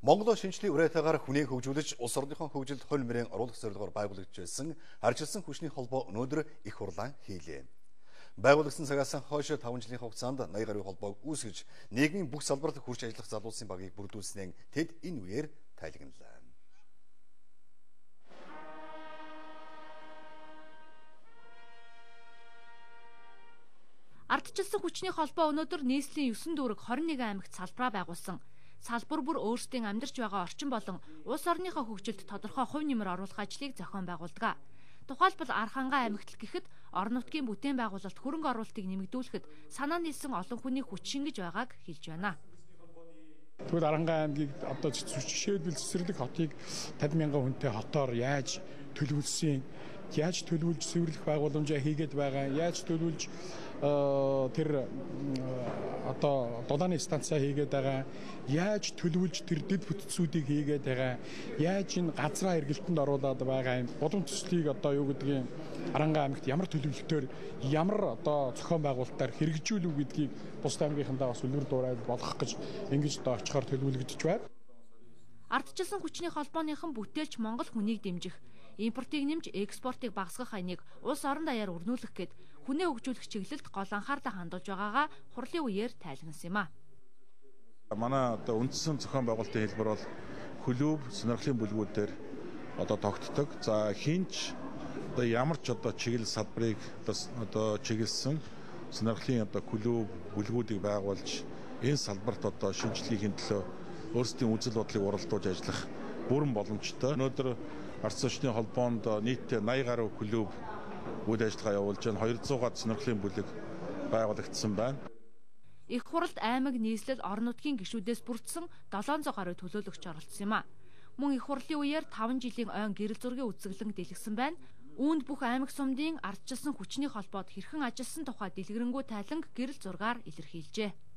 Монголоо шинжлэх үрээтайгаар хүнийг хөгжүүлж улс орныхон хөгжилд хонь мөрийн оруулах зорилгоор байгуулагдчихсан харжилсан хүчний холбоо өнөөдөр их хурлаан хийлээ. Байгуулагдсан цагаас хойш 5 жилийн хугацаанд 80 гаруй холбоог үүсгэж нийгмийн бүх салбарт хүрч ажиллах залуусын багийг бүрдүүлснээр тэд энэ үеэр тайлагналаа. Ардчилсан хүчний холбоо өнөөдөр нийслэлийн 9 дүүрэг 21 аймагт салбараа байгуулсан салбар бүр өөрсдийн амьдарч байгаа орчин болон улс орныхоо хөгжилд тодорхой хувь нэмэр оруулах ажлыг зохион байгуулдаг. Тухайлбал Архангай аймагт гэхэд орон нутгийн бүтээн байгуулалт хөрөнгө оруулалтыг нэмэгдүүлэхэд санаа нийлсэн олон хүний хүч шингэж байгааг хэлж байна. Тэгвэл Арангай аймгийг одоо жишээлбэл цэцэрлэг хотыг 50 мянган хүнтэй хотоор яаж төлөвлөсөн яаж төлөвлөж цэвэрлэх байгууламжаа хийгээд байгаа яаж төлөвлөж э, тэр одоо дулааны станцаа хийгээд байгаа яаж төлөвлөж тэр дэд бүтцүүдийг хийгээд байгаа яаж энэ газраа эргэлтэнд оруулаад байгаа юм болон төслийг одоо юу гэдгийг Аранга аймагт ямар төлөвлөлтөөр ямар одоо зохион байгуулалтаар хэрэгжүүлэх гэдгийг бус аймгийнхандаа бас үлгэр дуурайл болгох гэж ингэж одоо очихоор төлөвлөгдөж байна. Ардчилсан хүчний холбооныхан бүтээлч Монгол хүнийг дэмжих импортыг нэмж экспортыг багасгах хаяныг улс орон даяар өрнүүлэх гээд хүнээ хөгжүүлэх чиглэлд гол анхаарлаа хандуулж байгаагаа хурлын үеэр тайлгнасан юм а. Манай одоо үндсэн зохион байгуулалтын хэлбэр бол хөлөөв сонирхлын бүлгүүдээр одоо тогтдог. За хинч одоо ямар ч одоо чиглэл салбарыг одоо чиглэсэн сонирхлын одоо хөлөөв бүлгүүдийг байгуулж энэ салбарт одоо шинжилгээхийн төлөө өөрсдийн үзэл бодлыг уралдуулж ажиллах бүрэн боломжтой. Өнөөдөр Арц зочны холбоонд нийтдээ 80 гаруй клуб үйл ажиллагаа явуулж байна. 200-аад сонирхлын бүлэг байгуулагдсан байна. Их хуралд аймаг нийслэл орон нутгийн гишүүдээс бүрдсэн 700 гаруй төлөөлөгч оролцсон юм а. Мөн их хурлын үеэр 5 жилийн ойн гэрэл зургийн үзэсгэлэн дэлгэсэн байна. Үүнд бүх аймаг сумдын ардчилсан хүчний холбоод хэрхэн ажилласан тухай дэлгэрэнгүй тайланг гэрэл зургаар илэрхийлжээ.